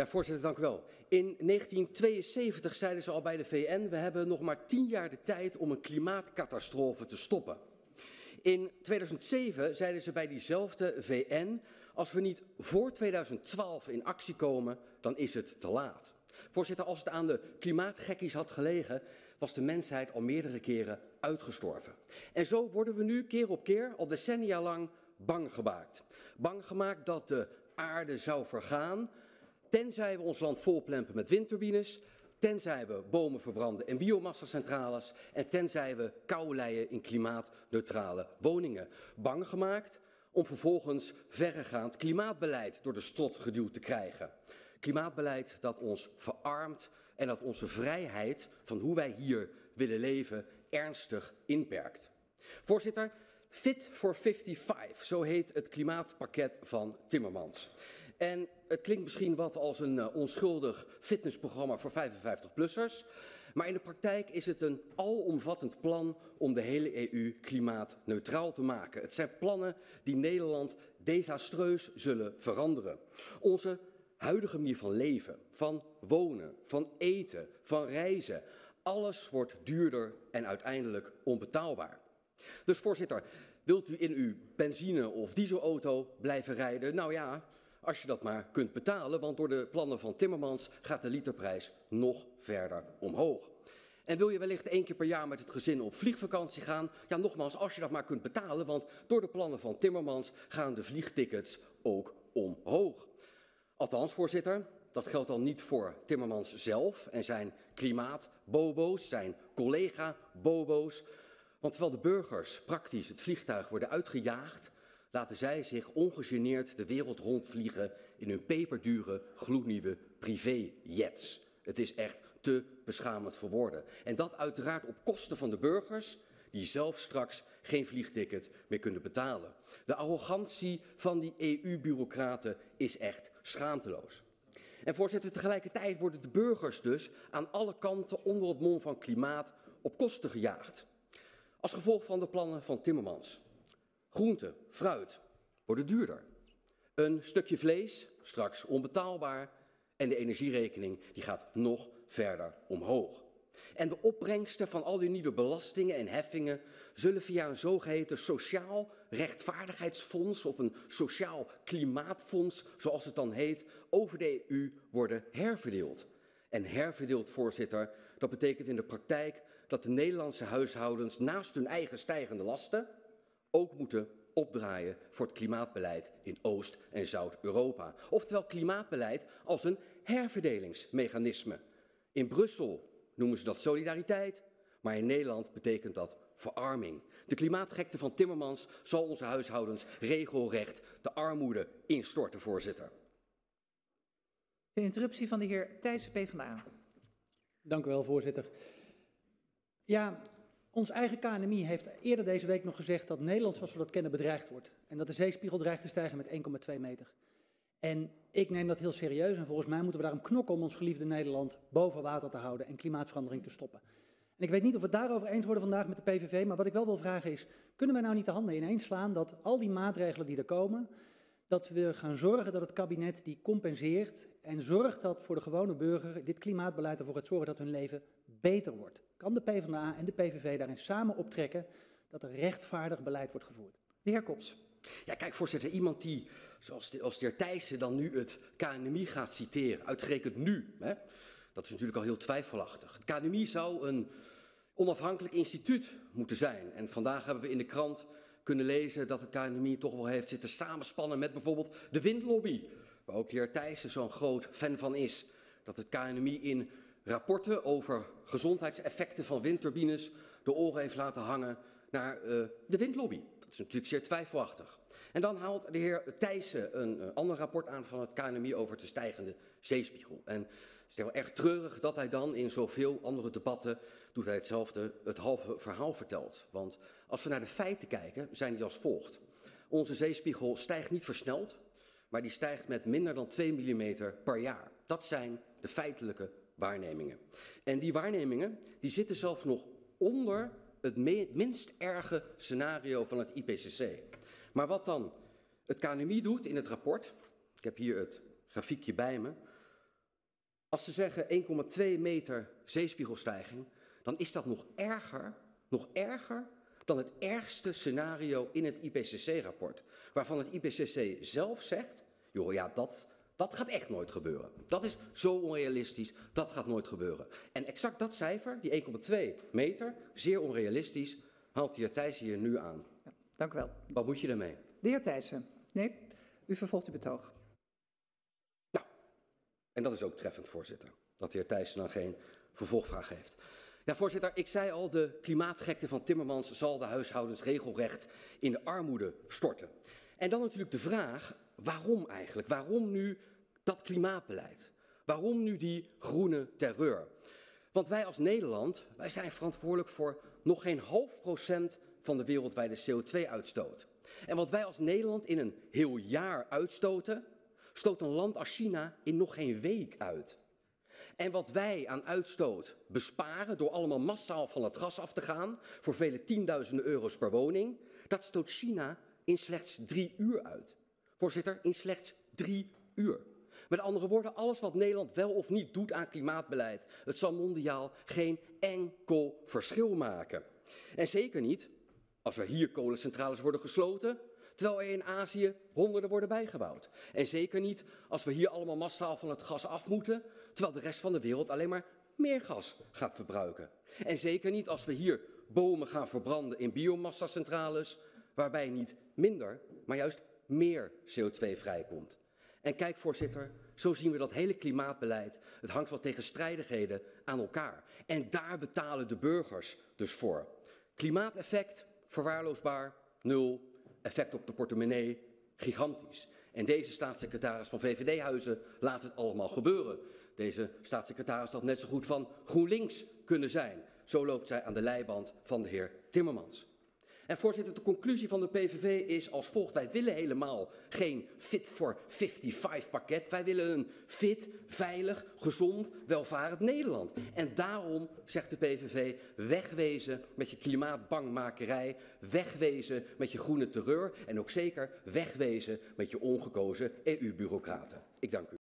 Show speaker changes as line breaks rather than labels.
Ja, voorzitter, dank u wel. In 1972 zeiden ze al bij de VN, we hebben nog maar tien jaar de tijd om een klimaatcatastrofe te stoppen. In 2007 zeiden ze bij diezelfde VN, als we niet voor 2012 in actie komen, dan is het te laat. Voorzitter, als het aan de klimaatgekkies had gelegen, was de mensheid al meerdere keren uitgestorven. En zo worden we nu keer op keer al decennia lang bang gemaakt. Bang gemaakt dat de aarde zou vergaan, tenzij we ons land volplempen met windturbines, tenzij we bomen verbranden en biomassacentrales en tenzij we kou leien in klimaatneutrale woningen. Bang gemaakt om vervolgens verregaand klimaatbeleid door de strot geduwd te krijgen. Klimaatbeleid dat ons verarmt en dat onze vrijheid van hoe wij hier willen leven ernstig inperkt. Voorzitter, Fit for 55, zo heet het klimaatpakket van Timmermans. En het klinkt misschien wat als een uh, onschuldig fitnessprogramma voor 55-plussers. Maar in de praktijk is het een alomvattend plan om de hele EU klimaatneutraal te maken. Het zijn plannen die Nederland desastreus zullen veranderen. Onze huidige manier van leven, van wonen, van eten, van reizen, alles wordt duurder en uiteindelijk onbetaalbaar. Dus voorzitter, wilt u in uw benzine- of dieselauto blijven rijden? Nou ja, als je dat maar kunt betalen, want door de plannen van Timmermans gaat de literprijs nog verder omhoog. En wil je wellicht één keer per jaar met het gezin op vliegvakantie gaan? Ja, nogmaals, als je dat maar kunt betalen, want door de plannen van Timmermans gaan de vliegtickets ook omhoog. Althans, voorzitter, dat geldt dan niet voor Timmermans zelf en zijn klimaatbobo's, zijn collega-bobo's. Want terwijl de burgers praktisch het vliegtuig worden uitgejaagd, laten zij zich ongegeneerd de wereld rondvliegen in hun peperdure, gloednieuwe privéjets. Het is echt te beschamend voor woorden. En dat uiteraard op kosten van de burgers, die zelf straks geen vliegticket meer kunnen betalen. De arrogantie van die EU-bureaucraten is echt schaamteloos. En voorzitter, tegelijkertijd worden de burgers dus aan alle kanten onder het mom van klimaat op kosten gejaagd. Als gevolg van de plannen van Timmermans. Groente, fruit worden duurder. Een stukje vlees, straks onbetaalbaar. En de energierekening die gaat nog verder omhoog. En de opbrengsten van al die nieuwe belastingen en heffingen zullen via een zogeheten sociaal rechtvaardigheidsfonds of een sociaal klimaatfonds, zoals het dan heet, over de EU worden herverdeeld. En herverdeeld, voorzitter, dat betekent in de praktijk dat de Nederlandse huishoudens naast hun eigen stijgende lasten ook moeten opdraaien voor het klimaatbeleid in Oost- en Zuid-Europa. Oftewel klimaatbeleid als een herverdelingsmechanisme. In Brussel noemen ze dat solidariteit, maar in Nederland betekent dat verarming. De klimaatgekte van Timmermans zal onze huishoudens regelrecht de armoede instorten, voorzitter.
De interruptie van de heer Thijssen, PvdA.
Dank u wel, voorzitter. Ja, ons eigen KNMI heeft eerder deze week nog gezegd dat Nederland zoals we dat kennen bedreigd wordt. En dat de zeespiegel dreigt te stijgen met 1,2 meter. En ik neem dat heel serieus en volgens mij moeten we daarom knokken om ons geliefde Nederland boven water te houden en klimaatverandering te stoppen. En ik weet niet of we het daarover eens worden vandaag met de PVV, maar wat ik wel wil vragen is, kunnen wij nou niet de handen ineens slaan dat al die maatregelen die er komen, dat we gaan zorgen dat het kabinet die compenseert en zorgt dat voor de gewone burger dit klimaatbeleid ervoor gaat zorgen dat hun leven beter wordt. Kan de PvdA en de PVV daarin samen optrekken dat er rechtvaardig beleid wordt gevoerd?
De heer Kops.
Ja, kijk voorzitter, iemand die, zoals de, als de heer Thijssen dan nu het KNMI gaat citeren, uitgerekend nu, hè, dat is natuurlijk al heel twijfelachtig. Het KNMI zou een onafhankelijk instituut moeten zijn. En vandaag hebben we in de krant kunnen lezen dat het KNMI toch wel heeft zitten samenspannen met bijvoorbeeld de windlobby, waar ook de heer Thijssen zo'n groot fan van is. Dat het KNMI in rapporten over gezondheidseffecten van windturbines de oren heeft laten hangen naar uh, de windlobby. Dat is natuurlijk zeer twijfelachtig. En dan haalt de heer Thijssen een uh, ander rapport aan van het KNMI over de stijgende zeespiegel. En het is wel erg treurig dat hij dan in zoveel andere debatten doet hij hetzelfde, het halve verhaal vertelt. Want als we naar de feiten kijken, zijn die als volgt. Onze zeespiegel stijgt niet versneld, maar die stijgt met minder dan 2 mm per jaar. Dat zijn de feitelijke waarnemingen. En die waarnemingen die zitten zelfs nog onder het minst erge scenario van het IPCC. Maar wat dan het KNMI doet in het rapport, ik heb hier het grafiekje bij me, Als ze zeggen 1,2 meter zeespiegelstijging, dan is dat nog erger, nog erger dan het ergste scenario in het IPCC-rapport. Waarvan het IPCC zelf zegt, joh ja, dat, dat gaat echt nooit gebeuren. Dat is zo onrealistisch, dat gaat nooit gebeuren. En exact dat cijfer, die 1,2 meter, zeer onrealistisch, haalt de heer Thijssen hier nu aan.
Ja, dank u wel.
Wat moet je daarmee?
De heer Thijssen. Nee, u vervolgt uw betoog.
Nou, en dat is ook treffend, voorzitter. Dat de heer Thijssen dan geen vervolgvraag heeft. Ja, voorzitter, ik zei al, de klimaatgekte van Timmermans zal de huishoudens regelrecht in de armoede storten. En dan natuurlijk de vraag, waarom eigenlijk? Waarom nu dat klimaatbeleid? Waarom nu die groene terreur? Want wij als Nederland, wij zijn verantwoordelijk voor nog geen half procent van de wereldwijde CO2-uitstoot. En wat wij als Nederland in een heel jaar uitstoten, stoot een land als China in nog geen week uit. En wat wij aan uitstoot besparen door allemaal massaal van het gas af te gaan, voor vele tienduizenden euro's per woning, dat stoot China in slechts drie uur uit. Voorzitter, in slechts drie uur. Met andere woorden, alles wat Nederland wel of niet doet aan klimaatbeleid, het zal mondiaal geen enkel verschil maken. En zeker niet als er hier kolencentrales worden gesloten, terwijl er in Azië honderden worden bijgebouwd. En zeker niet als we hier allemaal massaal van het gas af moeten, terwijl de rest van de wereld alleen maar meer gas gaat verbruiken. En zeker niet als we hier bomen gaan verbranden in biomassacentrales, waarbij niet minder, maar juist meer CO2 vrijkomt. En kijk, voorzitter, zo zien we dat hele klimaatbeleid. Het hangt van tegenstrijdigheden aan elkaar. En daar betalen de burgers dus voor. Klimaateffect, verwaarloosbaar, nul. Effect op de portemonnee, gigantisch. En deze staatssecretaris van VVD-huizen laat het allemaal gebeuren. Deze staatssecretaris had net zo goed van GroenLinks kunnen zijn. Zo loopt zij aan de leiband van de heer Timmermans. En voorzitter, de conclusie van de PVV is als volgt. Wij willen helemaal geen Fit for 55 pakket. Wij willen een fit, veilig, gezond, welvarend Nederland. En daarom zegt de PVV wegwezen met je klimaatbangmakerij. Wegwezen met je groene terreur. En ook zeker wegwezen met je ongekozen EU-bureaucraten. Ik dank u.